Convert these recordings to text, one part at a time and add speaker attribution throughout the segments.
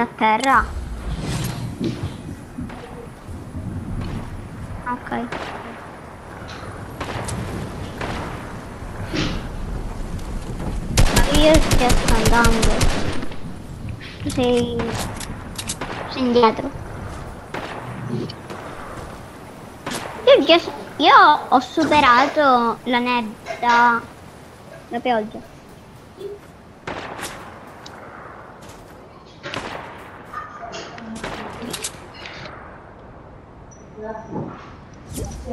Speaker 1: Da terra. Ok. Io sto andando. Tu sei... sei indietro. Io, io ho superato la nebba, la pioggia.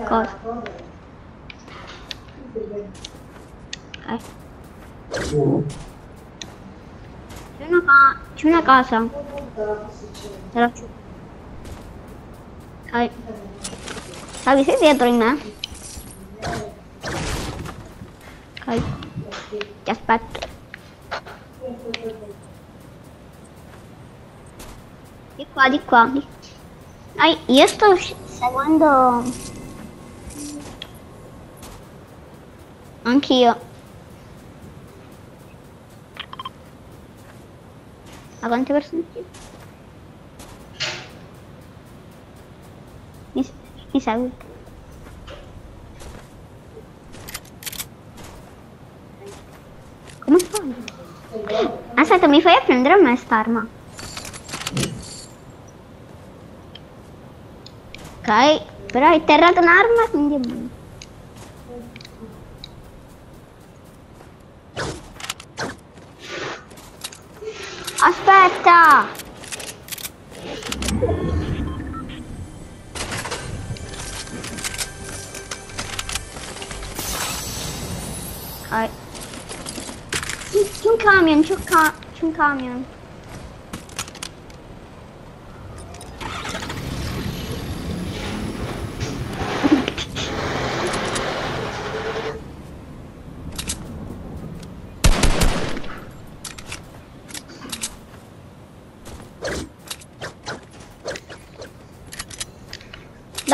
Speaker 1: Cosa? Ok. C'è una, ca- una casa. Giuro. Ok. Savi, sei dietro di me? Ok. Ti aspetto. Di qua, di qua. Io sto seguendo... Anch'io. Ma quante persone Mi, mi segui? Come fai? Aspetta, mi fai a prendere a me st'arma? Ok, però hai terrato un'arma, quindi è buono. Aspetta! Ok. C'è un camion, c'è un, ca-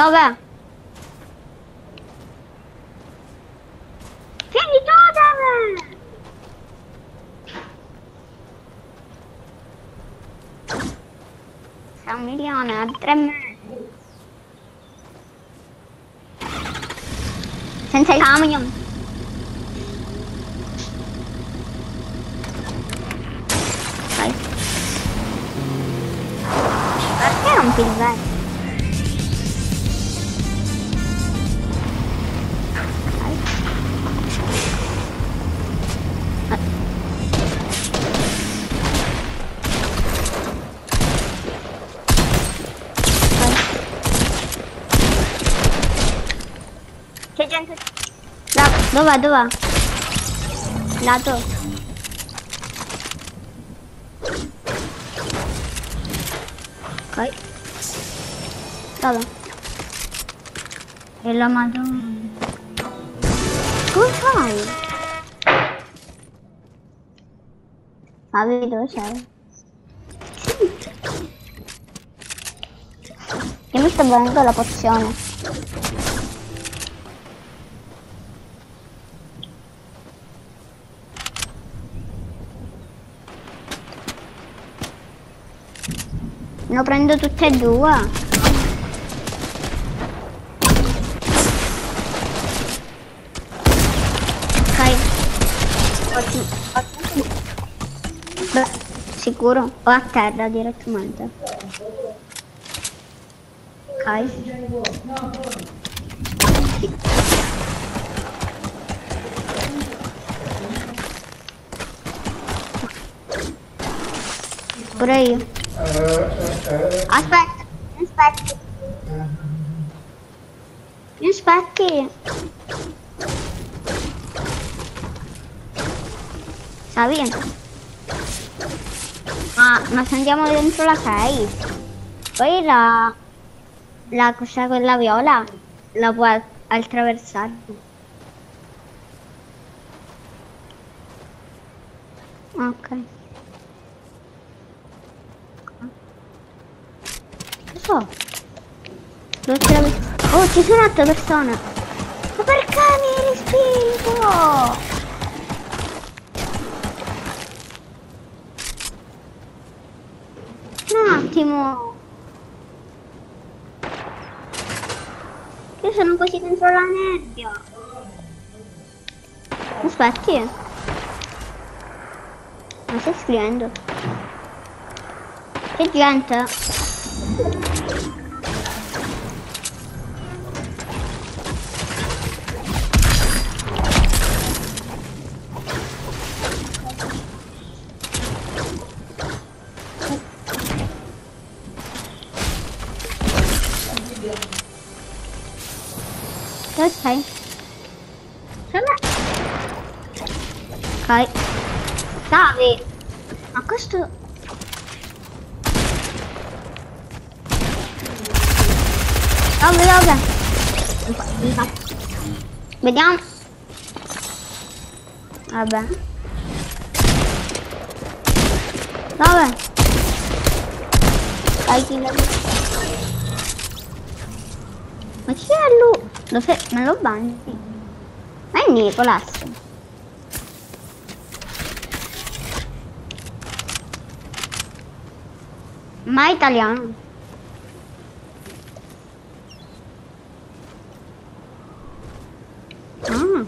Speaker 1: c'è un camion. Dov'è? Vieni totem! Sei un milione, a tre metri. Senza il camion. Vai. Perché rompi il vento? Vai. Da, dov'è, dov'è? Lato. Ok. Dove? E la madonna. Come fai? Avevi dove sei? Io mi sto bevendo la pozione. Lo prendo tutte e due. Ok. Beh, sicuro? O a terra direttamente. Ok. Pure io. Aspetta, mi aspetti. Aspetti. Savi? Ma, ma se andiamo dentro la cave, poi la, la cosa quella viola la può attraversare. Ok. So. Dove c'è la... Oh, ci sono altre persone. Ma perché mi hai respinto? Un attimo. Io sono così dentro la nebbia. Aspetti. Ma stai scrivendo? Che gente? Dove sei? Sono... Ok. Davi! Ma questo... Dove, dove? Vediamo. Vabbè. Dove? Dai, Ma chi è lui? Lo fe- me lo bandi? Ma è Nicolas. Ma italiano. Ah.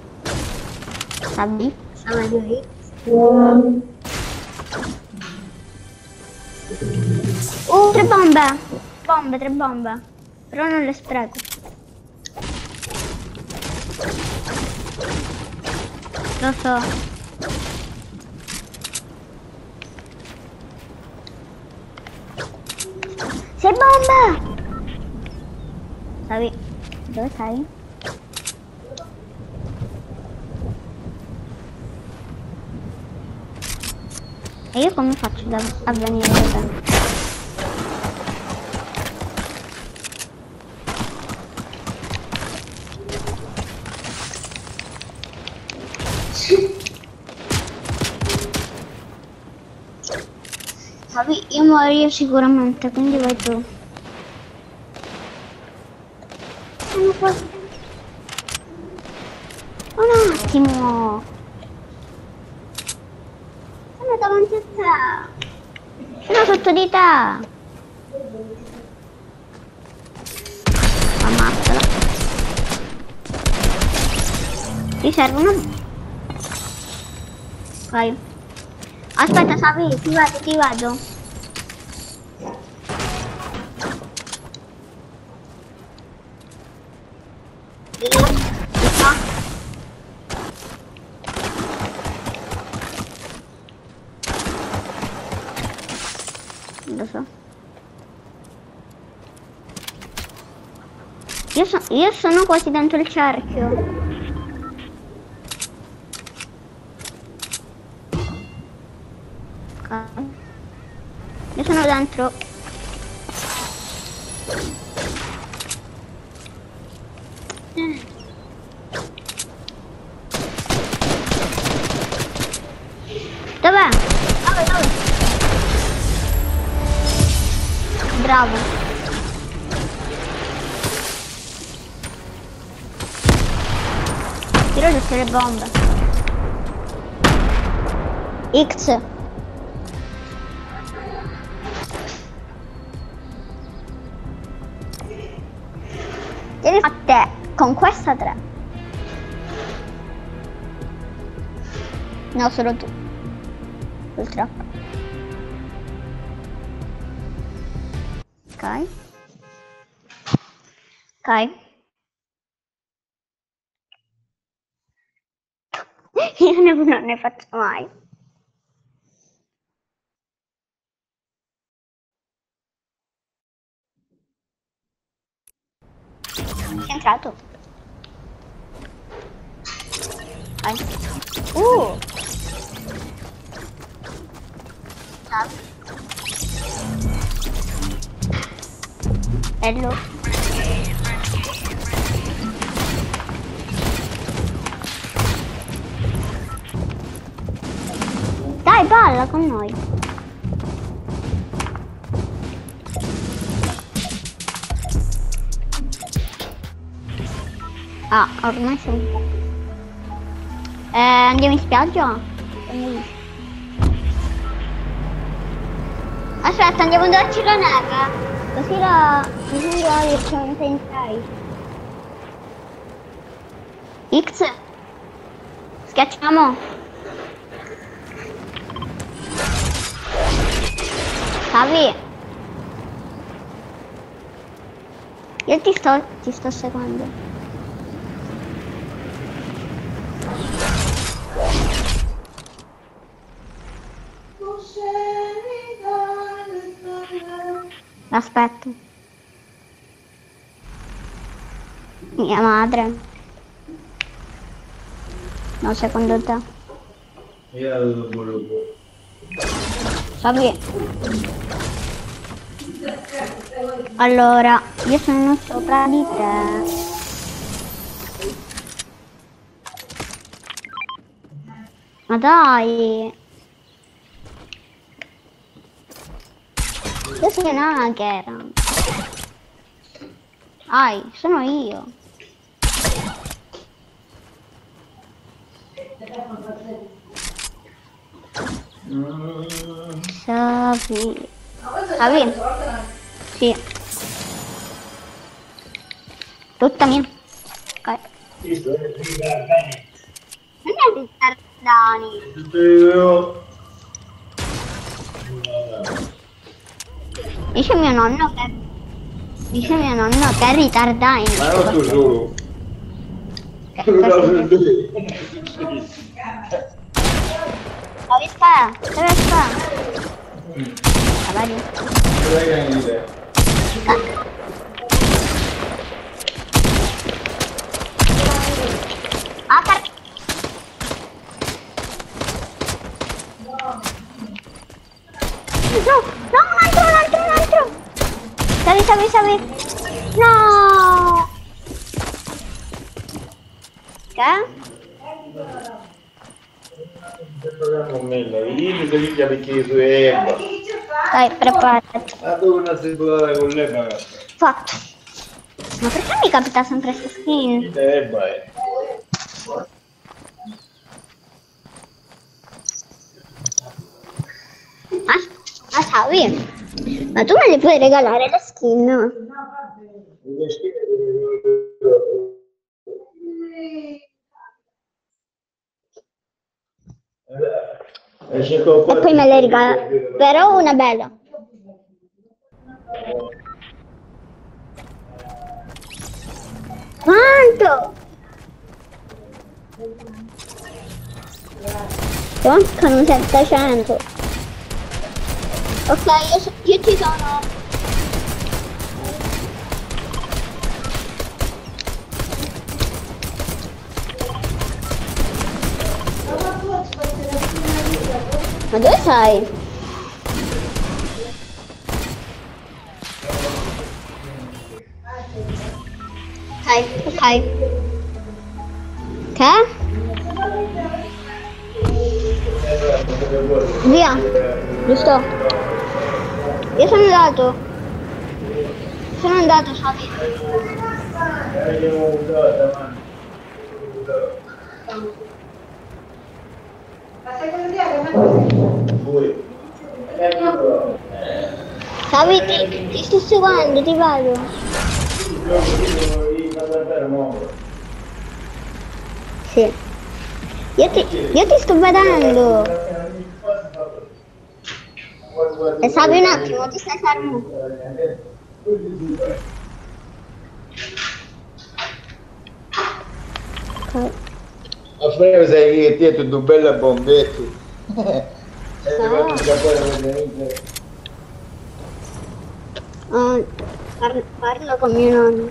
Speaker 1: Sabi? Sabi lì. Oh, tre bombe. Bombe, tre bombe. Però non le spreco. Lo so. Sei bomba! Sabi, dove sei? E io come faccio a venire da te? Io muoio sicuramente, quindi vai quasi... Un attimo! Sono davanti a te! Sono sotto di te! Ammazzala! Ti serve una... Vai. Aspetta, Savi, ti vado, ti vado. Io, so- io sono quasi dentro il cerchio. Le bombe. X. Tieni a te con questa 3. No, solo tu. Purtroppo. Ok. Ok. Io ne- non ne faccio mai. Sei entrato? Vai. Uh! Bello. Dai, balla con noi. Ah, ormai sono. Eh, andiamo in spiaggia? Aspetta, andiamo a darci la neve. Così la... Così la riusciamo in 6. X. Schiacciamo. Savi. Io ti sto, ti sto seguendo. Aspetto. Mia madre. No, secondo te.
Speaker 2: Io volevo.
Speaker 1: Savi. Allora, io sono sopra di te. Ma dai! Io sono una hacker. Ai, sono io. Savi. Savi? Sì. Tutta mia. Ok. Non è di Dani. Dice mio nonno che... Dice mio nonno che è ritardato.
Speaker 2: Ma non tu solo.
Speaker 1: Che- questo- Dove sta? Dove sta? Ah, vedi? Ah, per... No, no, un altro, un altro, un altro. Savi, savi, savi. No. Che?
Speaker 2: Non me la vedi, se li perché su erba.
Speaker 1: Dai, preparati.
Speaker 2: Ma dove una settimana con l'erba, ragazzi?
Speaker 1: Fatto. Ma perché mi capita sempre questa skin?
Speaker 2: Erba è.
Speaker 1: Ma, ma savi? Ma tu me le puoi regalare le skin?
Speaker 2: Esce con
Speaker 1: E poi me le regala. Però una bella. Quanto? Mancano 700. Ok, io, so- io ci sono. Ma dove sei? Ok, ok. Che? Via, giusto? Io sono andato. Sono andato, Savi. Savi, ti, ti sto seguendo, ti vedo. Sì. Io ti, io ti sto vedendo. E Savi un attimo, ti stai fermo. Ok.
Speaker 2: Aspetta, sai che ti è tutto bello a bombetti. E fatto sapere praticamente.
Speaker 1: Ah, par- parlo con mio nonno.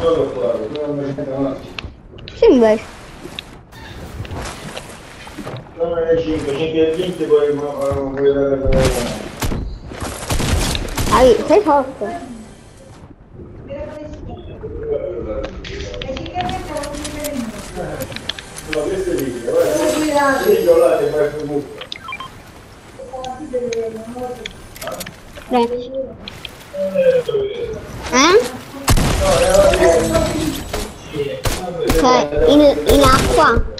Speaker 2: Solo qua, non mi sento male.
Speaker 1: Sì, invece.
Speaker 2: Non è 5, 5 e 20 poi non puoi dare per
Speaker 1: Dai, sei forte.
Speaker 2: No, questo è lì, guarda. Io ho là che fai su buco.
Speaker 1: Eh? Ok, in, in acqua.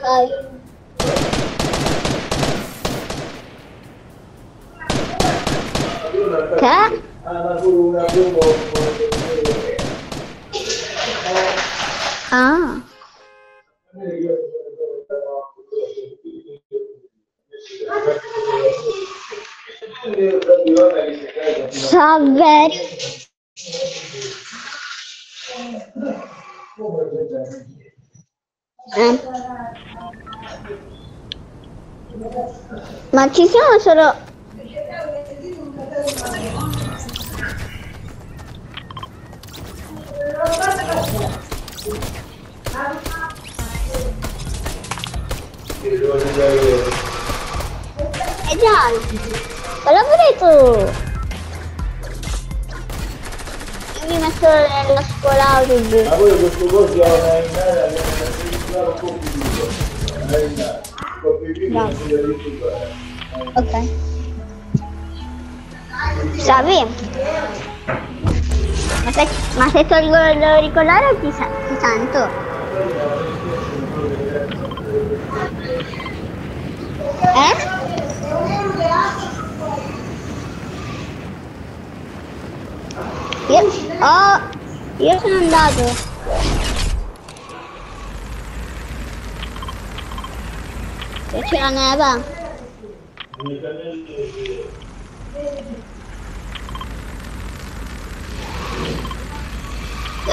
Speaker 2: Caiu. Ma ci sono solo... Eh già, quello tu! Io mi metto nella scuola autobus.
Speaker 3: Ma poi questo una innata che è un po' più duro. Una innata. Un po' più piccolo non si deve disturbare.
Speaker 2: Ok. Sabi? Ma se, ma se tolgo l'auricolare ti, sa- ti sento? Eh? Io, oh, io sono andato. Se c'è la neve. Io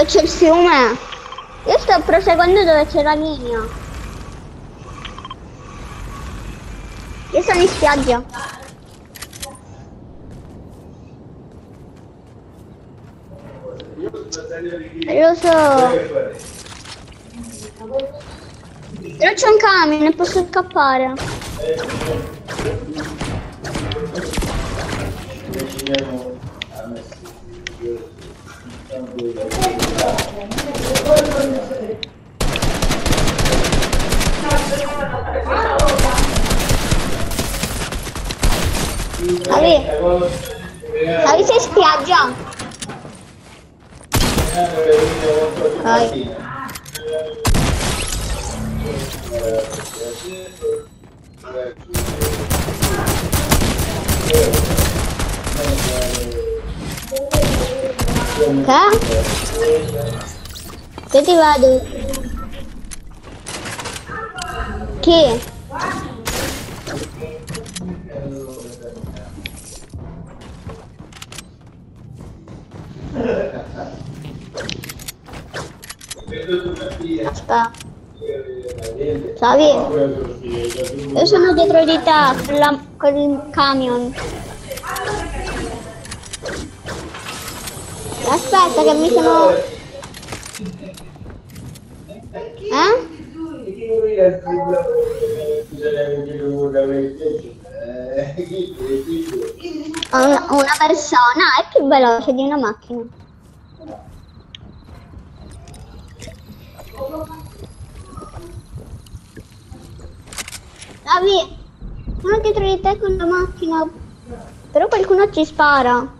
Speaker 2: c'è il fiume. Io sto proseguendo dove c'è la linea. Io sono in spiaggia. Lo so. Però c'è un camion posso scappare.
Speaker 3: Viciniamo a Messi.
Speaker 2: Avi, Avi sei spiaggia? Vai. Che? Che ti vado? Chi? Aspetta. Savi? Io sono dietro di te con, la- con il camion. Aspetta che mi sono... Eh? Una, una persona è più veloce di una macchina. Davi, sono dietro di te con la macchina. Però qualcuno ci spara.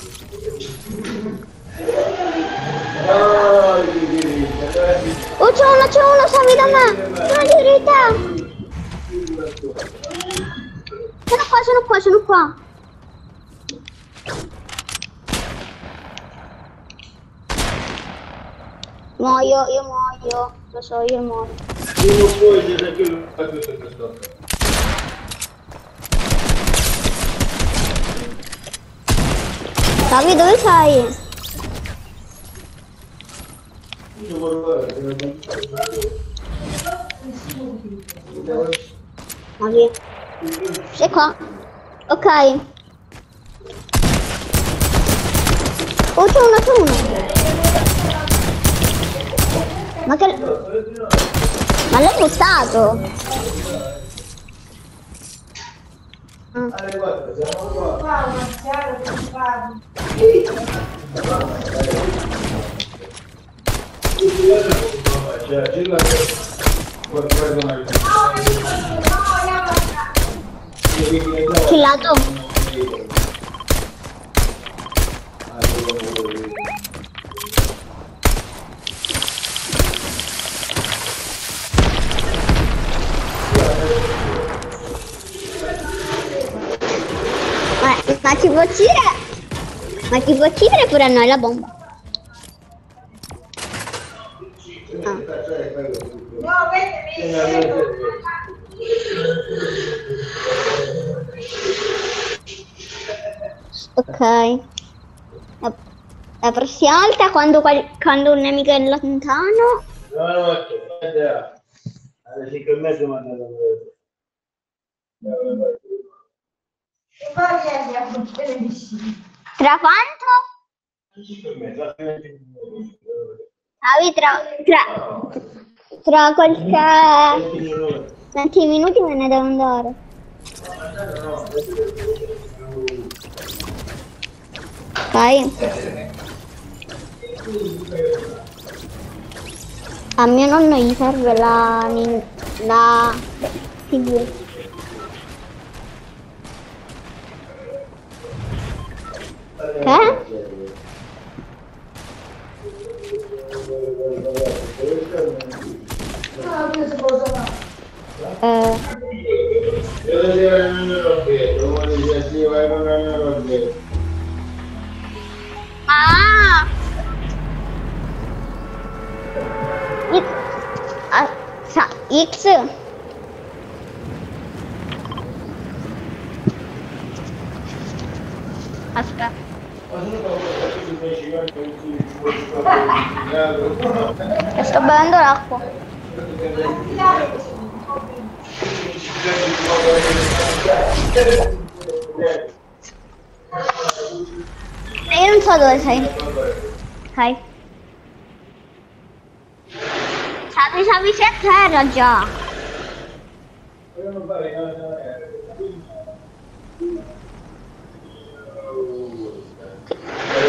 Speaker 2: c'è uno, c'è uno, Savi da me. Sono di te. Sono qua, sono qua, sono qua. Muoio, io muoio. Lo so, io muoio. Savi, dove sei? Savi. Sei qua. Ok. Oh, c'è uno, c'è uno. Ma che... Ma l'hai buttato? Ah. Killato. Ma, ma ci può uccidere? Ma ci può uccidere pure a noi la bomba? Ah. Ok. La, la prossima volta quando, qual- quando un nemico è lontano.
Speaker 3: No, no, aspetta. Alle 5 e mezza mi hanno dato
Speaker 2: Tra quanto?
Speaker 3: 5 e mezza,
Speaker 2: Avi tra, tra, tra qualche 20 minuti me ne devo andare. Ok. A mio nonno gli serve la, la TV. Che? Eh,
Speaker 3: Io devo dire non ero detto, uno dice sì, vai non ero detto.
Speaker 2: Ah! X. Ah, sa, X. Aspetta. Che sto bevendo Io non so dove sei. Ok. Sabi, sabi, sei a terra già.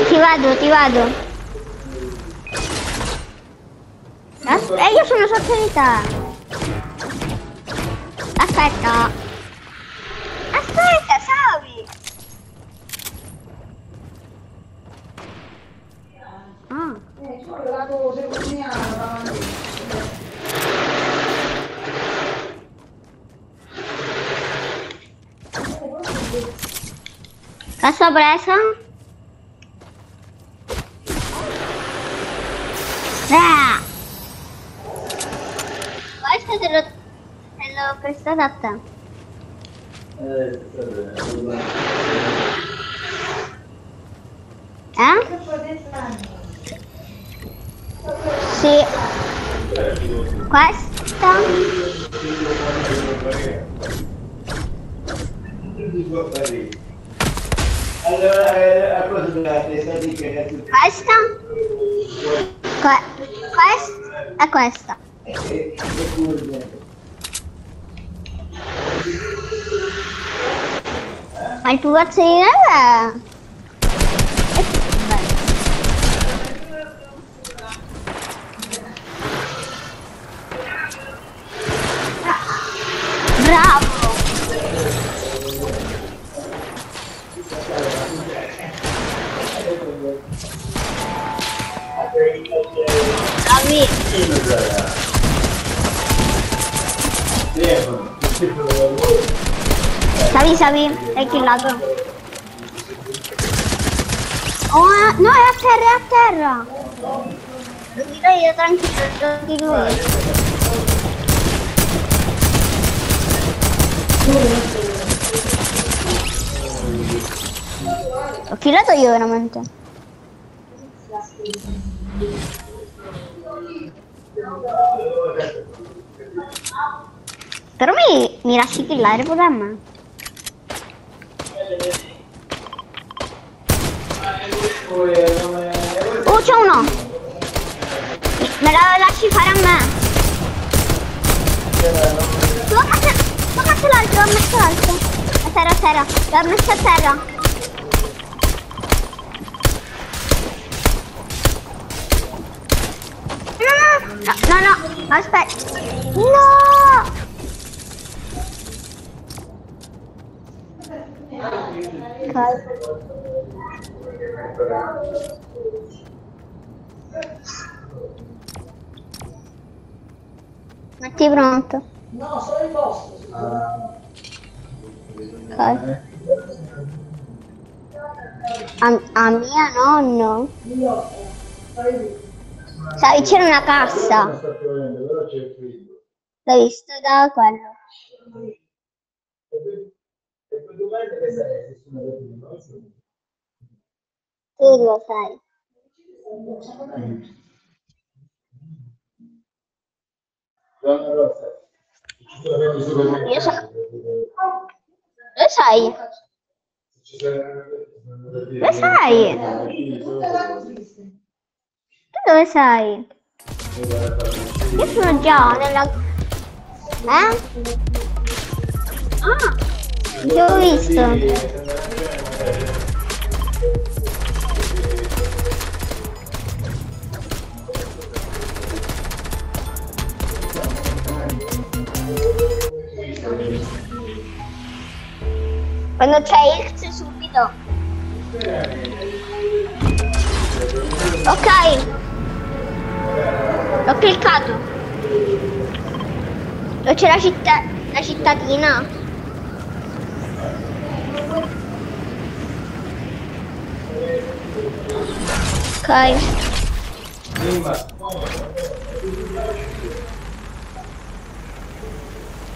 Speaker 2: Ti vado, ti vado. As- eh, io sono sotto di te. Aspetta. Aspetta, Sabi. Ah. Cosa ho preso? Ah! Questo te l'ho, te l'ho prestato a te. Eh? Sì. Questa? Que, questa e questa. Ma il tuo vaccino. Sabi, sabi, hai killato. Oh, eh, no, è a terra, è a terra. Lo dirò io tranquillo, lo di lui. Ho killato io veramente.
Speaker 1: Però mi, mi lasci killare pure a me. Oh, c'è uno! Me la lasci fare a me. Toccate, toccate l'altro, ho messo l'altro. A terra, a terra. L'ho messo a terra. No, no, no, aspetta. No! Metti pronto.
Speaker 3: No, sono in posto.
Speaker 1: Ok. A, a mia nonno.
Speaker 3: Io, fai
Speaker 1: Sai, c'era una cassa. L'hai visto da quello. Tu lo sai. Io so- Lo sai. Lo sai. Tu dove sei? Io sono già nella... Eh? Ah! Ti ho visto. Quando c'è X subito. Ok. L'ho cliccato. Dove c'è la città, la cittadina? Ok.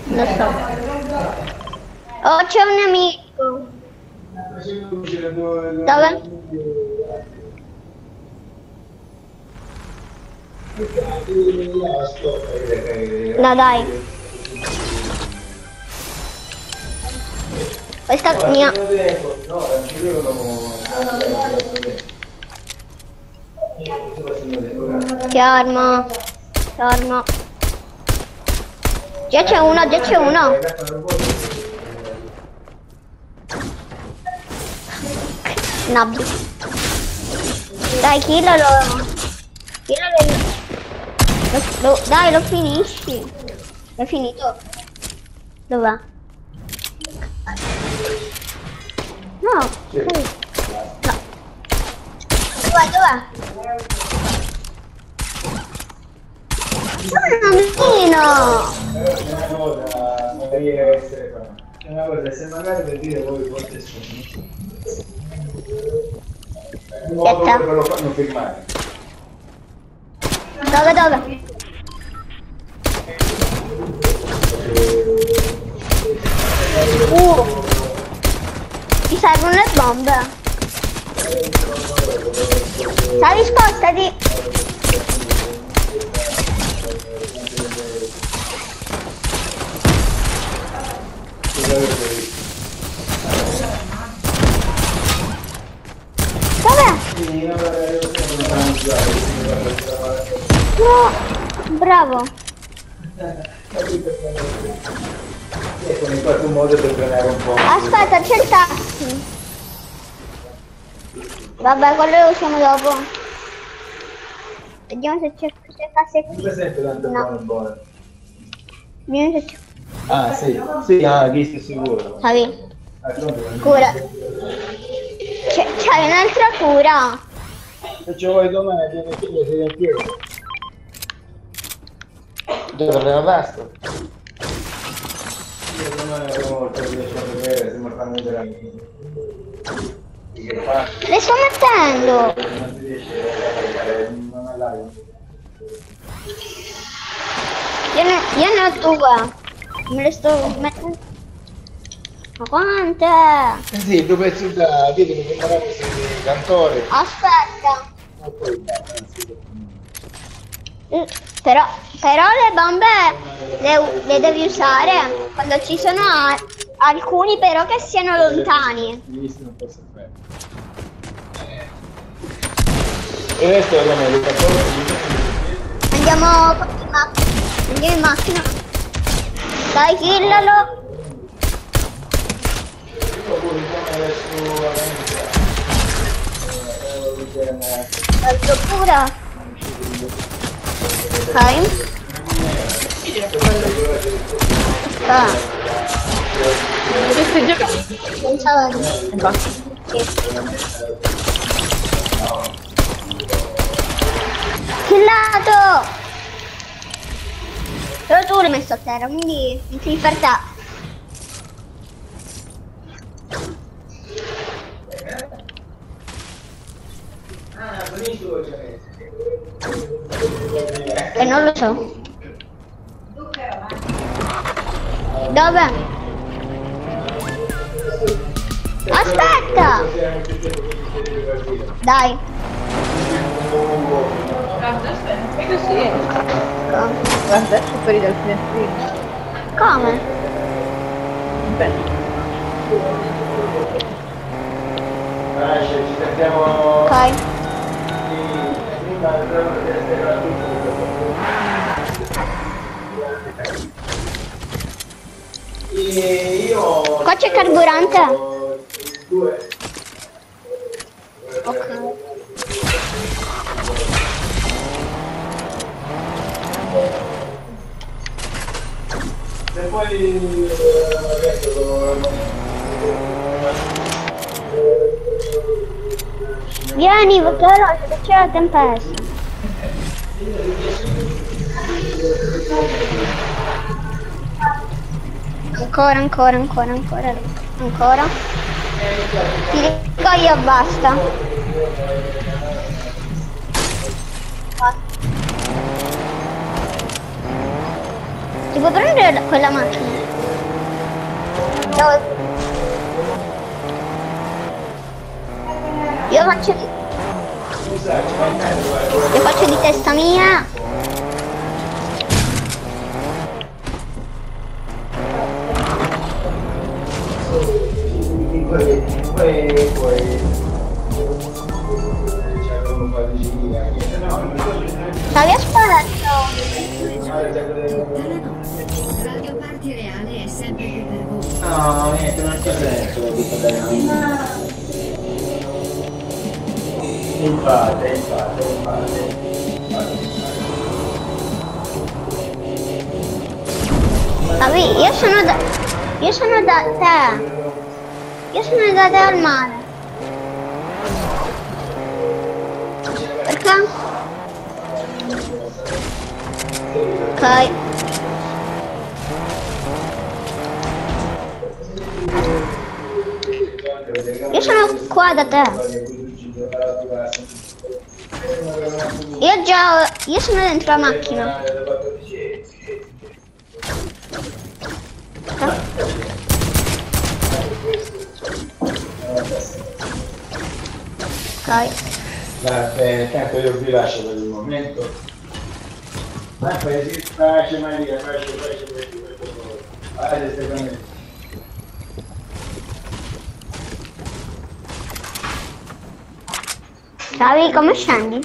Speaker 1: Lo so. Oh, c'è un amico.
Speaker 2: dove-
Speaker 1: No, dai. Questa è mia.
Speaker 2: No,
Speaker 1: Che arma? Che arma? Già c'è uno, già c'è uno. Nabbi. Dai, killalo. Killalo. Lo, lo- dai, lo finisci. È finito. Dov'è? No.
Speaker 2: Sì.
Speaker 1: No. Dov'è, dov'è? Sono un bambino.
Speaker 2: È una cosa, se magari per dire voi forse sono. Che lo fanno firmare.
Speaker 1: Dove, dove? Uh. Ti servono le bombe. Sali, spostati. Dov'è? No. Bravo.
Speaker 2: Ecco, in qualche modo per frenare un po'.
Speaker 1: Aspetta, c'è il taxi. Vabbè, quello lo usiamo dopo. Vediamo se c'è c'è case
Speaker 2: Non
Speaker 1: qui.
Speaker 2: presente tanto
Speaker 1: No.
Speaker 2: buono buono.
Speaker 1: Vediamo se c'è.
Speaker 2: Ah, sì. Sì, ah, chi sei sicuro.
Speaker 1: Savi,
Speaker 2: Ah,
Speaker 1: cura. C'è, un'altra cura.
Speaker 2: Se ci vuoi domani, devi in piedi. Dove prendo l'asto? Io domani avevo il riesco a vedere vedere che fa.
Speaker 1: Le sto mettendo.
Speaker 2: Non si riesce a non è live.
Speaker 1: Io ne, io ne ho due. Me le sto mettendo. Ma quante?
Speaker 2: Eh sì, due pezzi da dietro che magari sei cantore.
Speaker 1: Aspetta.
Speaker 2: Poi, anzi,
Speaker 1: Eh,
Speaker 2: Però, però le bombe le, le devi usare quando ci sono alcuni però che siano lontani. Andiamo in macchina. Andiamo in macchina. Dai, killalo. Alzo pure. Ok. Ah,
Speaker 4: Dove stai giocando?
Speaker 2: pensavo di...
Speaker 4: E basta.
Speaker 2: Killato! Però tu l'hai messo a terra, quindi non ti per te. E non lo so. Dove? Aspetta! Dai.
Speaker 4: E così. Guarda, esci fuori dal finestrino.
Speaker 2: Come?
Speaker 4: Bene.
Speaker 3: Ci ci sentiamo
Speaker 2: Ok. Qua c'è carburante? Ok.
Speaker 3: se poi eh, adesso
Speaker 2: Vieni, veloce, che c'è la tempesta. Ancora, ancora, ancora, ancora, ancora. Ti dico io basta. Ti puoi prendere la- quella macchina? Io faccio di... Io faccio di testa mia. Stavi a sparare.
Speaker 5: Radio Party Reale è sempre più per voi.
Speaker 3: No, niente, non c'è senso di fare Infatti, infatti, infatti.
Speaker 2: Stavi, io sono da... Io sono da te. Io sono da te al mare. Perché? Ok. Io sono qua da te. Io già... Io sono dentro la macchina. Ok.
Speaker 3: Dai, tanto io vi lascio per il momento. Ma fai faccia Maria, faccia, faccia, faccia. Vai, Stefano.
Speaker 2: Savi come scendi?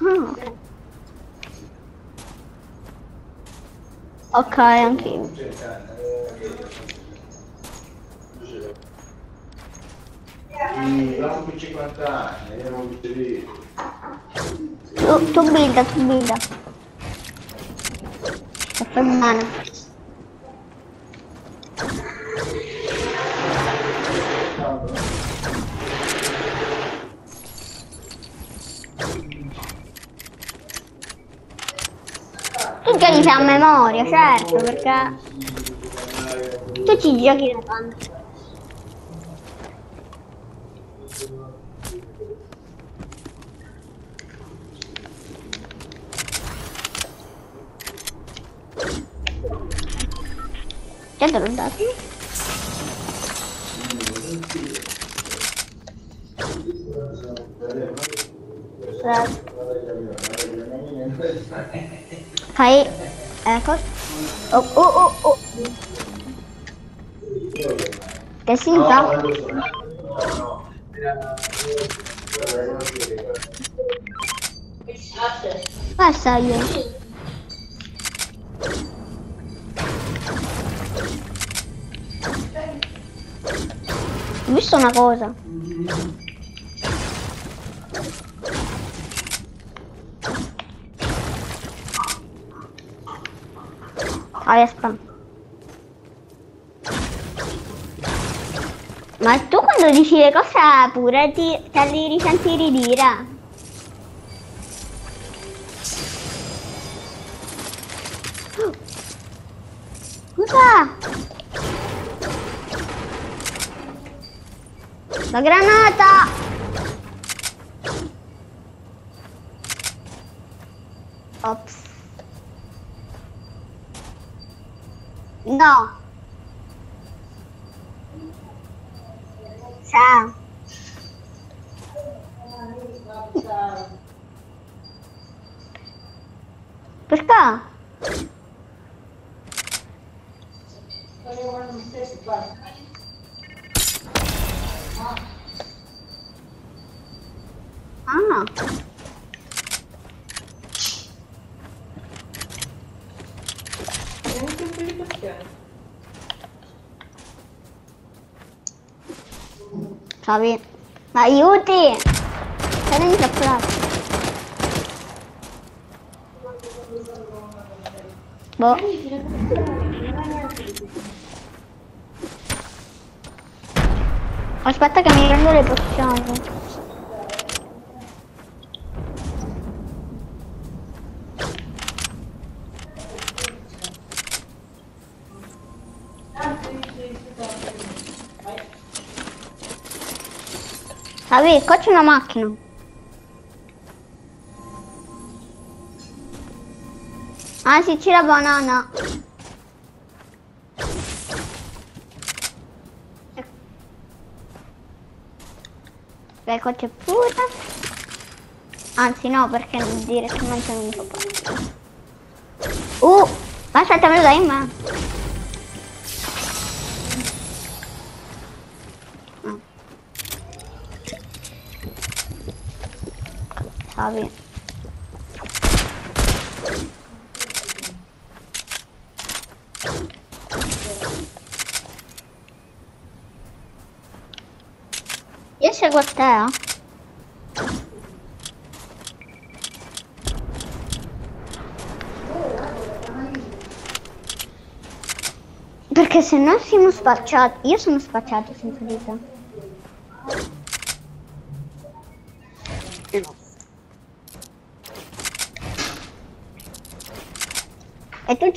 Speaker 2: Ah, ok. Ok, anche io.
Speaker 3: Dopo 50 anni, io non vi dico.
Speaker 2: Tu, tu builda, tu builda. Sto fermando. Tu giochi a memoria, certo, perché tu ci giochi da tanto. Già te l'ho
Speaker 1: preso. Fai... Ecco. Oh, oh, oh, oh. Che sinta? Passa io. Ho visto una cosa. Spam. Ma tu quando dici le cose pure ti, te li risenti ridire? Cosa? La granata! Ops. No. Ciao. Perché? Ah.
Speaker 6: Neanche un pubblicazione.
Speaker 1: Sabi. Ma aiuti! Sono intrappolato. Boh. Aspetta che mi prendo le pozioni. Sabi, qua c'è una macchina. Ah sì, c'è la banana. Qua c'è pure. Anzi no, perché direttamente non so fare. Uh, aspetta, me lo dai in mano. Sabi. Io seguo te, eh. Perché se no siamo spacciati. Io sono spacciato senza vita.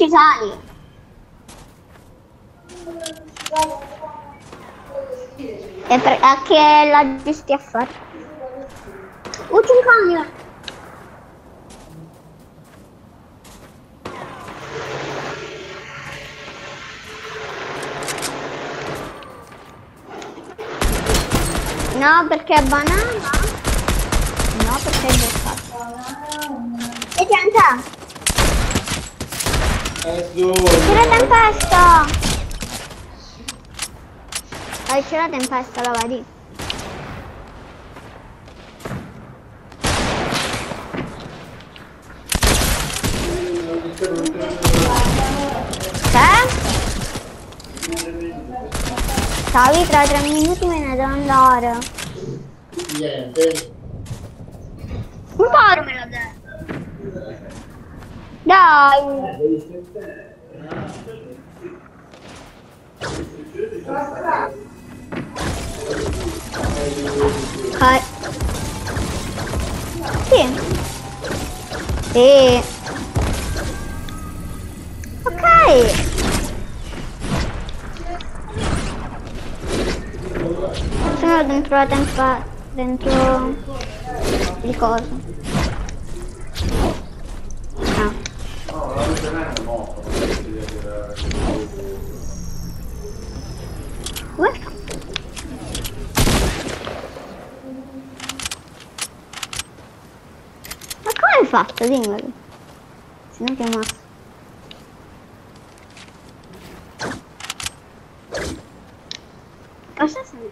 Speaker 1: Sali. E per, a che la gesti a fare? Uh, c'è un camion! No, perché è banana? No, perché è bloccato. E pianta!
Speaker 2: Eh, su.
Speaker 1: C'è la tempesta! C'è la tempesta, la vedi? C'è? Stavi tra tre minuti me ne devo andare.
Speaker 2: Niente.
Speaker 1: Un po' me. Dai. Ok. Sì. Sì. Ok. Sono dentro la tempa... dentro il coso. Fatto? Dimmelo. Se no ti ammazzo. Cosa sei?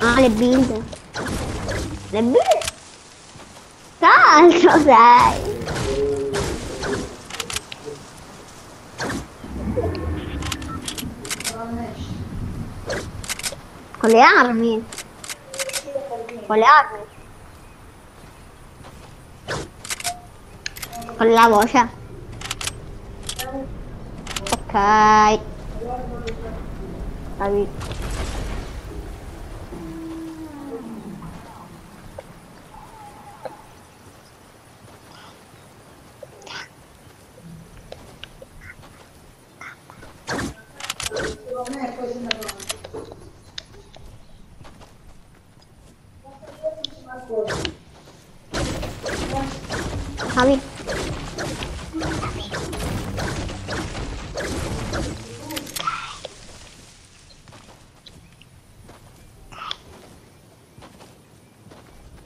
Speaker 1: Ah, le build. Le build. Calcio sei. Con le armi. Con le armi. Con la voce. Ok. Capito.
Speaker 3: Secondo me è così una cosa.
Speaker 1: Capito.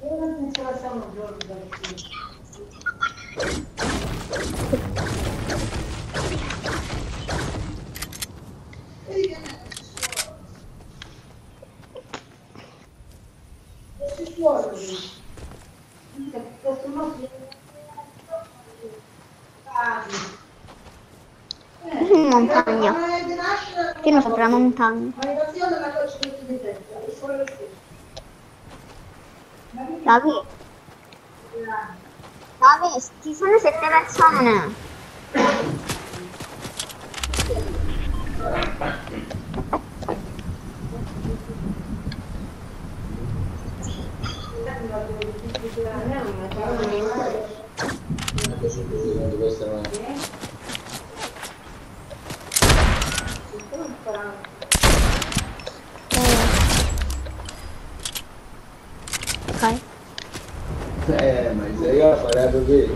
Speaker 3: Io non ce la siamo giorni da vicino. Vedi che Questi suoni. Questo nostro
Speaker 1: In montagna.
Speaker 3: Ma è di nascita-
Speaker 1: Fino sopra la montagna.
Speaker 3: Ma in azione la faccio tutti di testa, è solo lo stesso.
Speaker 1: Davi. Davi, ci sono sette persone.
Speaker 2: Questa non è.
Speaker 1: Ok.
Speaker 2: Eh, ma io farei così.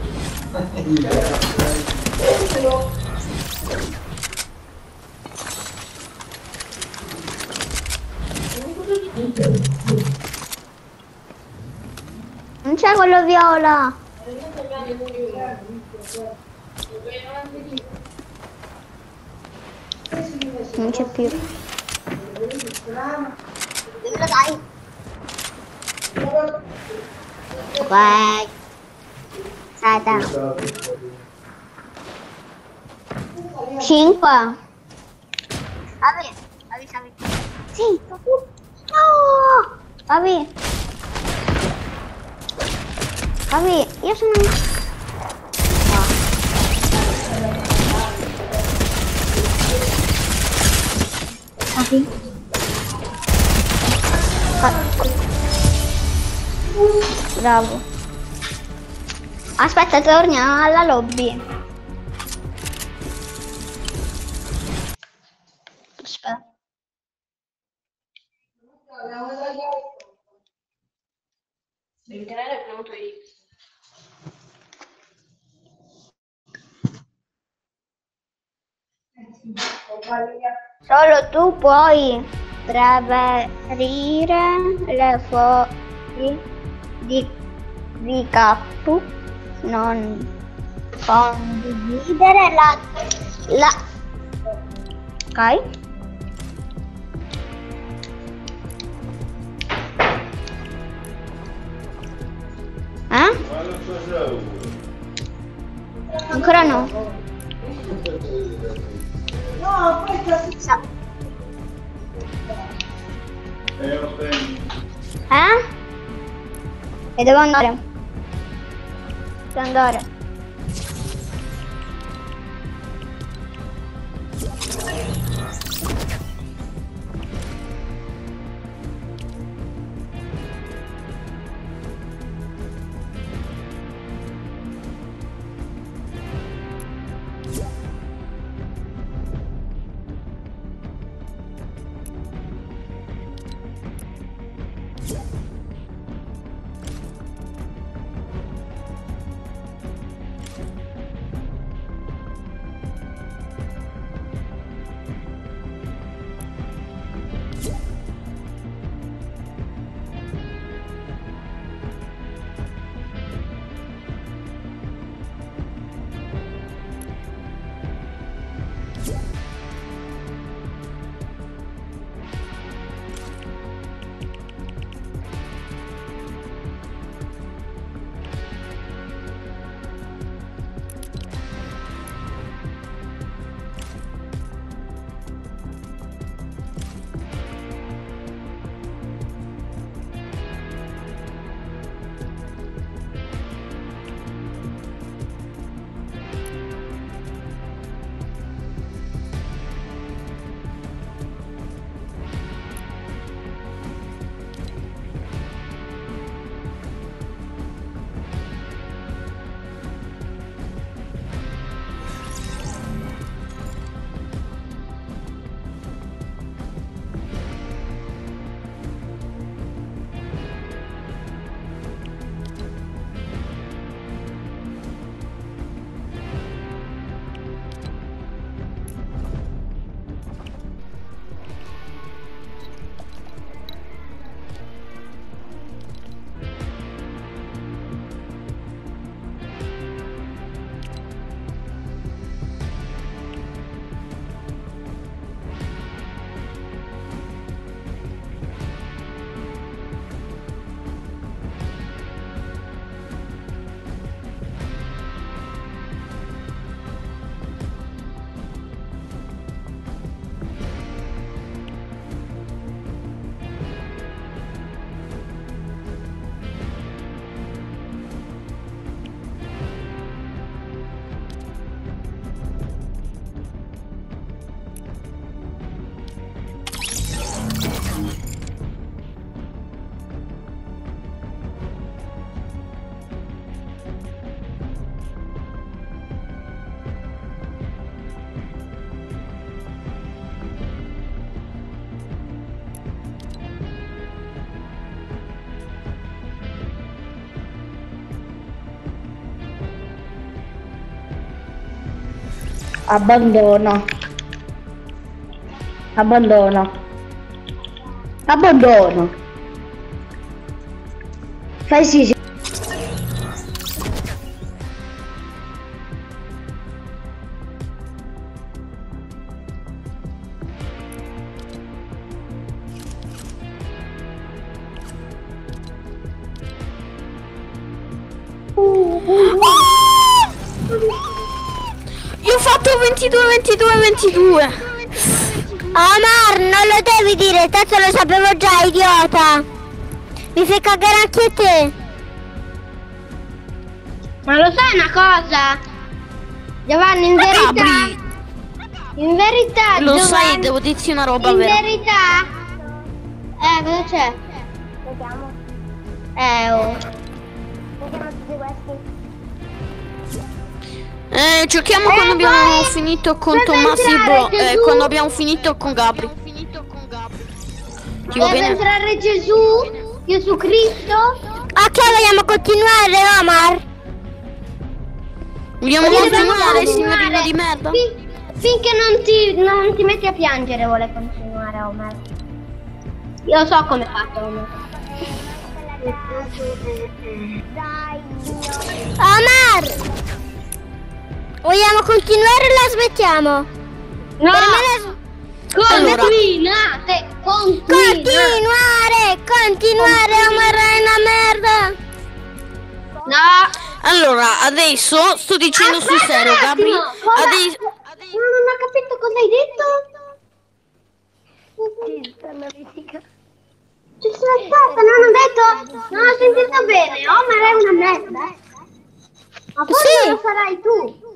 Speaker 1: Non c'è quello viola. Non c'è più. Dillo dai. Vai. Sata. Cinque. Vabbè. Vabbè, vabbè. Sì. Vabbè. Vabbè, io sono... Vabbè. Bravo. Aspetta, torniamo alla lobby. Solo tu puoi preferire le foglie di, di capo, non condividere la, la... Ok? Eh? Ancora no.
Speaker 3: No, poi questi
Speaker 1: Sa-.
Speaker 2: Eh?
Speaker 1: E devo andare. Devo andare.
Speaker 7: Abbandono. Abbandono. Abbandono. Fai sì, sì.
Speaker 8: 22, 22.
Speaker 9: Omar, non lo devi dire, tanto lo sapevo già, idiota. Mi fai cagare anche te.
Speaker 7: Ma lo sai una cosa? Giovanni, in
Speaker 8: Ma
Speaker 7: verità... In verità,
Speaker 8: lo sai,
Speaker 7: Giovanni,
Speaker 8: devo dirti una roba
Speaker 7: in
Speaker 8: vera.
Speaker 7: verità... Eh, cosa c'è? Eh, oh.
Speaker 8: Eh, giochiamo
Speaker 7: Eh,
Speaker 8: quando abbiamo
Speaker 7: vai!
Speaker 8: finito con Tommaso Bro. Eh, quando abbiamo finito con Gabri. Ti va bene?
Speaker 7: entrare Gesù, Gesù Cristo.
Speaker 9: Ok, vogliamo continuare, Omar?
Speaker 8: Vogliamo
Speaker 7: Vogliamo
Speaker 8: continuare, signorino di merda?
Speaker 7: Fin- finché non ti, non ti metti a piangere vuole continuare, Omar. Io so come è fatto, Omar.
Speaker 9: Omar! Vogliamo continuare o la smettiamo?
Speaker 7: No!
Speaker 9: Per me la-
Speaker 8: Allora.
Speaker 7: Continuate! Continuate!
Speaker 9: Continuare! Continuare, Omar è una merda!
Speaker 7: No!
Speaker 8: Allora, adesso sto dicendo sul
Speaker 7: Aspetta
Speaker 8: serio,
Speaker 7: un
Speaker 8: Gabri.
Speaker 7: cosa-
Speaker 8: Adesso...
Speaker 7: Non ho capito cosa hai detto. Ci sono stata, non ho detto, non ho sentito bene. Omar è una merda. Ma poi
Speaker 9: Sì.
Speaker 7: lo farai tu.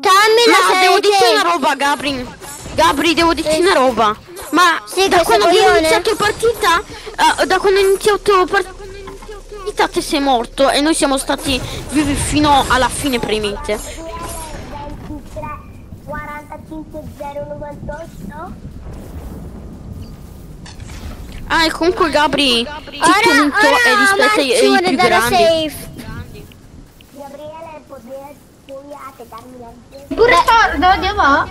Speaker 9: Tommy lo
Speaker 8: Ma devo dirti una roba, Gabri. Gabri, devo dirti una roba. Ma
Speaker 9: Sì,
Speaker 8: da quando abbiamo iniziato partita, eh, da quando ho iniziato partita, te sei morto e noi siamo stati vivi fino alla fine premente.
Speaker 9: 45 098
Speaker 8: Ah, e comunque Gabri, il
Speaker 9: Ora,
Speaker 8: è rispetto
Speaker 9: vuole
Speaker 8: più
Speaker 9: dare
Speaker 8: grandi.
Speaker 9: safe.
Speaker 7: Pure sordo, devo?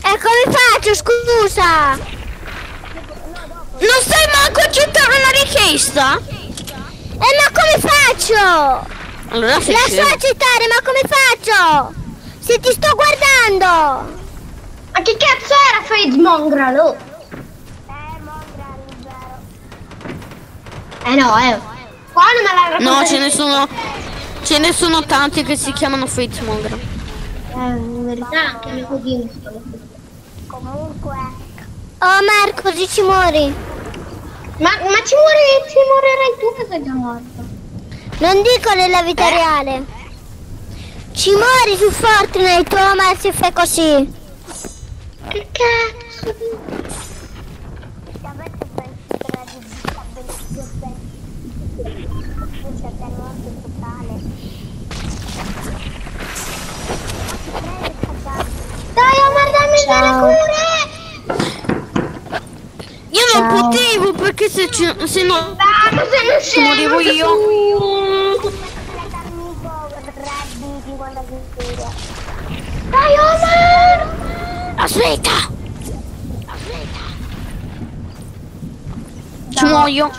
Speaker 9: E come faccio, scusa?
Speaker 8: Non stai manco accettare una richiesta?
Speaker 9: E ma come faccio?
Speaker 8: Allora
Speaker 9: La
Speaker 8: scemo.
Speaker 9: accettare, ma come faccio? Se ti sto guardando!
Speaker 7: Ma che cazzo era Fade Mongrel? Eh no, eh. Qua non me l'hai
Speaker 8: No,
Speaker 7: raccontato.
Speaker 8: ce ne sono. Ce ne sono tanti che si chiamano Fate Monger.
Speaker 7: Eh, in verità anche mio cugino si chiama così.
Speaker 9: Oh Marco, così ci muori.
Speaker 7: Ma, ma ci muori, ci morirai tu che sei già morto.
Speaker 9: Non dico nella vita reale. Ci muori su Fortnite, oh Omar, se fai così.
Speaker 7: Che cazzo? Dai, Omar, dammi delle cure!
Speaker 8: Io non potevo perché se, ci- se no
Speaker 7: Dai, ma se non
Speaker 8: ci morivo io.
Speaker 7: Dai, Omar!
Speaker 8: Aspetta! Ci muoio.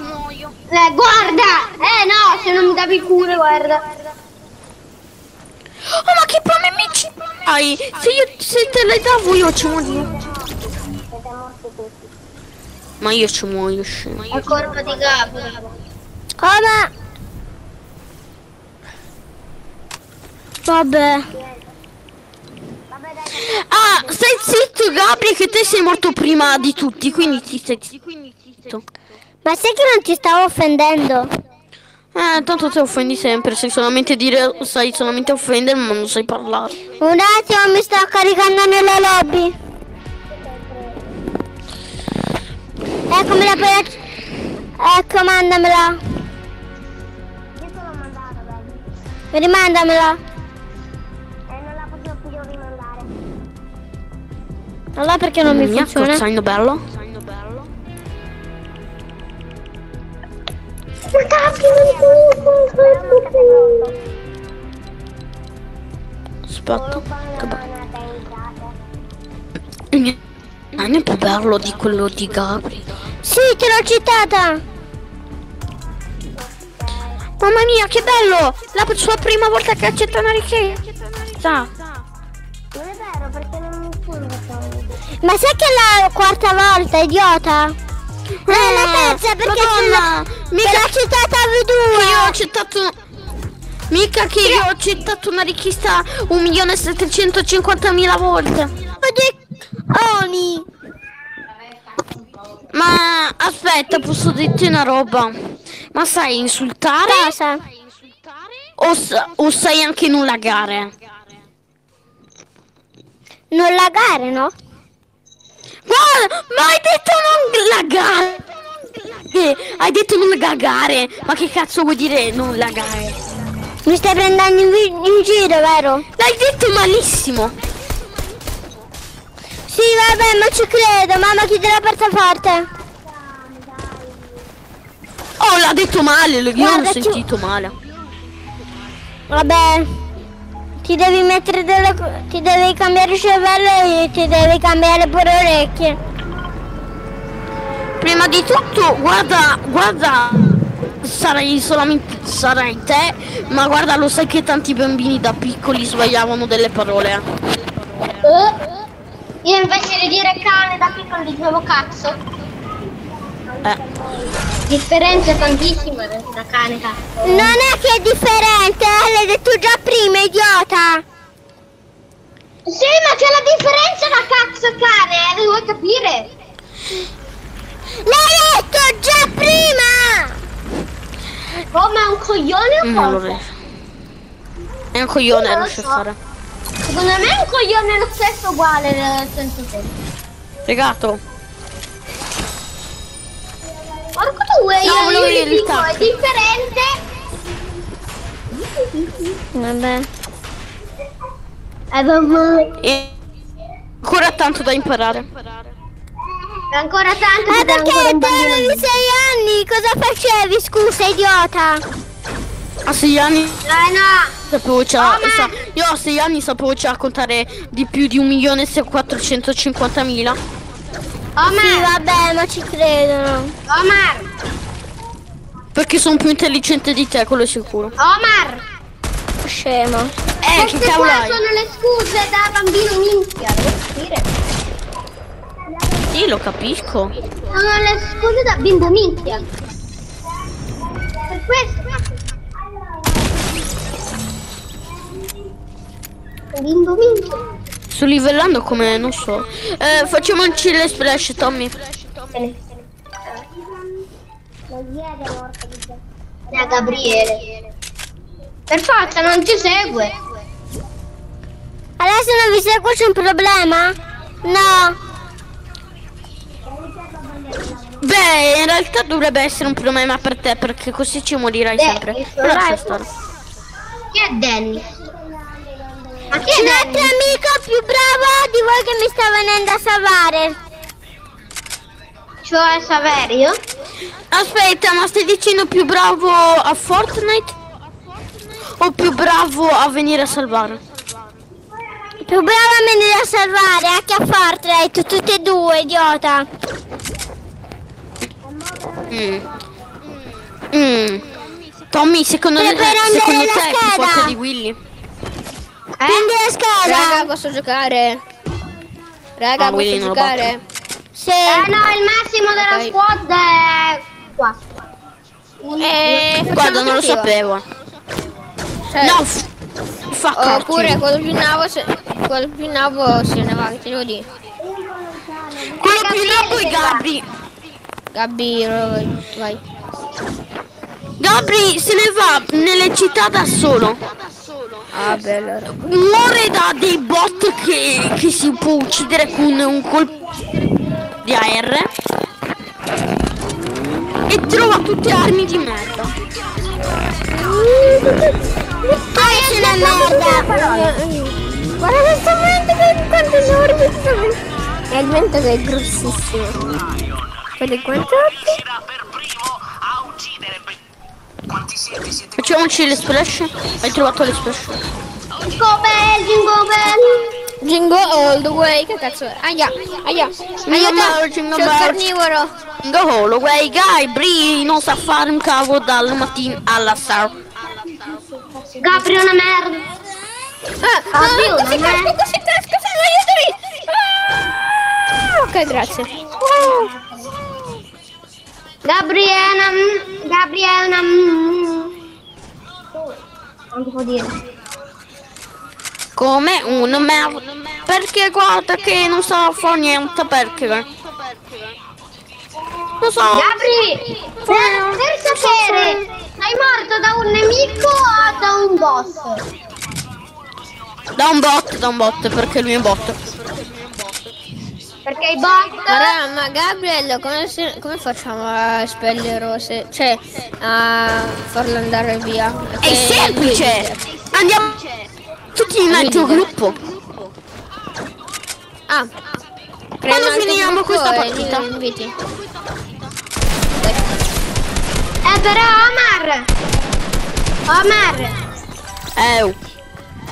Speaker 7: Eh, guarda! Eh no, se non mi davi cure, guarda.
Speaker 8: Oh ma che problemi ci hai? Se, io, se te le davo io ci muoio. Ma io ci muoio, scemo.
Speaker 7: È colpa di Gabri.
Speaker 9: Oh ma... Vabbè.
Speaker 8: Ah, stai zitto Gabri che te sei morto prima di tutti, quindi ti stai zitto.
Speaker 9: Ma sai che non ti stavo offendendo?
Speaker 8: Eh, tanto te offendi sempre, sai solamente dire, sai solamente offendere ma non sai parlare.
Speaker 9: Un attimo, mi sto caricando nella lobby. Eccomela poi... Ecco, mandamela. Rimandamela. Allora perché non mi
Speaker 8: Mia,
Speaker 9: funziona?
Speaker 8: cazzaino bello.
Speaker 7: Ma cazzo, non
Speaker 8: aspetta. Che bello. Non è più bello di quello di Gabri.
Speaker 9: Sì, te l'ho citata.
Speaker 8: Mamma mia, che bello! La sua prima volta che accetta una richiesta.
Speaker 7: Non è vero perché non mi sono
Speaker 9: Ma sai che è la quarta volta, idiota? Eh, la terza perché
Speaker 8: Madonna,
Speaker 9: te
Speaker 8: mica
Speaker 9: l'ho citata
Speaker 8: che io ho
Speaker 9: V2.
Speaker 8: accettato... Mica che io ho accettato una richiesta 1.750.000 volte.
Speaker 9: Oni.
Speaker 8: Ma aspetta, posso dirti una roba. Ma sai insultare?
Speaker 9: Cosa?
Speaker 8: O, o sai anche non lagare?
Speaker 9: Non lagare, no?
Speaker 8: Guarda, ma hai detto non lagare! Eh, hai detto non lagare! Ma che cazzo vuol dire non lagare?
Speaker 9: Mi stai prendendo in, in giro, vero?
Speaker 8: L'hai detto malissimo!
Speaker 9: Sì, vabbè, ma ci credo. Mamma, chiude la porta forte.
Speaker 8: Oh, l'ha detto male, io
Speaker 9: Guarda,
Speaker 8: l'ho sentito male.
Speaker 9: Vabbè. Ti devi mettere delle... Ti devi cambiare cervello e ti devi cambiare pure orecchie.
Speaker 8: Prima di tutto, guarda, guarda, sarai solamente, sarai te, ma guarda, lo sai che tanti bambini da piccoli sbagliavano delle parole. eh?
Speaker 7: Io invece di dire cane da piccolo dicevo cazzo.
Speaker 8: Eh.
Speaker 7: Differenza tantissima da cane cazzo.
Speaker 9: Non è che è differente, eh, l'hai detto già prima, idiota.
Speaker 7: Sì, ma c'è la differenza da cazzo cane, eh, vuoi capire?
Speaker 9: L'hai detto già prima.
Speaker 7: Come un coglione o
Speaker 8: Non lo
Speaker 7: cosa?
Speaker 8: È un coglione,
Speaker 7: Non lo so.
Speaker 8: fare.
Speaker 7: Secondo me è un coglione lo stesso uguale nel senso che.
Speaker 8: Fregato.
Speaker 7: Porco due,
Speaker 8: No,
Speaker 7: io, io gli dico, è differente.
Speaker 9: Vabbè.
Speaker 7: Eh, vabbè.
Speaker 8: E ancora tanto da imparare.
Speaker 7: Ancora tanto
Speaker 9: Ma
Speaker 7: dai
Speaker 9: perché avevi sei anni? Cosa facevi, scusa, idiota?
Speaker 8: A sei anni
Speaker 7: Eh no,
Speaker 8: sapevo già.
Speaker 7: Oh,
Speaker 8: sa- io a sei anni sapevo già contare di più di 1.450.000.
Speaker 7: Omar,
Speaker 9: Sì, vabbè, ma ci credono.
Speaker 7: Omar,
Speaker 8: Perché sono più intelligente di te, quello è sicuro.
Speaker 7: Omar.
Speaker 9: Scemo.
Speaker 8: Eh, che
Speaker 7: Queste
Speaker 8: cavolo
Speaker 7: qua
Speaker 8: hai?
Speaker 7: sono le scuse da bambino minchia, devo capire.
Speaker 8: Sì, lo capisco.
Speaker 7: Sono le scuse da bimbo minchia. Per questo. Bimbo minchia.
Speaker 8: Sto livellando come, non so. Eh, facciamoci le splash, Tommy.
Speaker 7: Da Gabriele. Per forza, non ci segue.
Speaker 9: Adesso non vi seguo, c'è un problema? No.
Speaker 8: Beh, in realtà dovrebbe essere un problema per te, perché così ci morirai
Speaker 7: Beh,
Speaker 8: sempre. Lascia stare.
Speaker 7: Chi è Danny?
Speaker 9: C'è
Speaker 7: è
Speaker 9: un altro amico più bravo di voi che mi sta venendo a salvare.
Speaker 7: Cioè Saverio?
Speaker 8: Aspetta, ma stai dicendo più bravo a Fortnite? O più bravo a venire a salvare?
Speaker 9: Più bravo a venire a salvare, anche a Fortnite, tutte e due, idiota.
Speaker 8: Mm. Mm. Tommy, secondo,
Speaker 9: Per prendere
Speaker 8: secondo te è più forte di Willy?
Speaker 9: Prendi la scheda.
Speaker 6: Raga, posso giocare? Raga,
Speaker 8: Ah,
Speaker 6: posso giocare?
Speaker 9: Sì.
Speaker 7: Eh no, il massimo della
Speaker 6: Ok.
Speaker 7: squad è qua.
Speaker 6: Eh, facciamo
Speaker 8: Guarda, non lo sapevo.
Speaker 6: Cioè,
Speaker 8: No, fa
Speaker 6: Oppure
Speaker 8: cacchio.
Speaker 6: quello più navo se, quello più navo se ne va, che te lo dico.
Speaker 8: Quello più nabo è Gabri.
Speaker 6: Gabbi, ro- vai.
Speaker 8: Gabri se ne va nelle città da solo.
Speaker 6: Ah, bello.
Speaker 8: Muore da dei bot che, che si può uccidere con un colpo di AR. E trova tutte armi di merda.
Speaker 9: Ah, io sono merda.
Speaker 7: Guarda questo vento che quanto è enorme questo. È il vento che è grossissimo. Vedi quanto
Speaker 8: Facciamoci le splash. Hai trovato le splash?
Speaker 7: Jingle bell, jingle bell.
Speaker 6: Jingle all the way. Che cazzo è? Aia, aia. Aiuto.
Speaker 8: jingle
Speaker 6: C'è
Speaker 8: bell.
Speaker 6: carnivoro.
Speaker 8: Go, way guy, Bri non sa fare un cavo dal mattino alla sera.
Speaker 7: Gabri è una merda.
Speaker 6: Ah,
Speaker 7: Ah,
Speaker 6: ah,
Speaker 7: Dio,
Speaker 6: così casco, così casco, aiutami. Ah, ok, grazie.
Speaker 7: Gabriela, mm, Gabriela, mm. non ti può dire.
Speaker 8: Come un merda. Perché guarda che non sa fare niente perché. Non so.
Speaker 7: Gabri, per, per sapere, sei morto da un nemico o da un boss?
Speaker 8: Da un bot, da un bot, perché lui è un bot.
Speaker 7: Perché i bot...
Speaker 6: Guarda, ma Gabriel, come, se- come facciamo a spellere se, cioè a farlo andare via?
Speaker 8: È
Speaker 6: Che
Speaker 8: semplice! Andiamo tutti in altro gruppo.
Speaker 6: Ah. Un altro
Speaker 8: finiamo questa partita?
Speaker 6: inviti.
Speaker 7: Eh però Omar, Omar,
Speaker 8: Eh,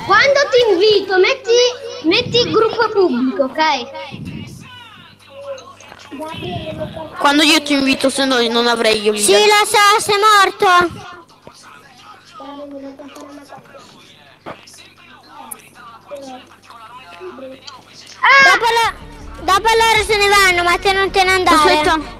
Speaker 7: quando ti invito metti, metti gruppo pubblico, ok?
Speaker 8: Quando io ti invito, se no non avrei io
Speaker 9: Sì,
Speaker 8: l'idea.
Speaker 9: lo so, sei morto.
Speaker 7: Ah,
Speaker 9: Dopo, lo- dopo loro se ne vanno, ma te non te ne andare.
Speaker 8: Aspetta,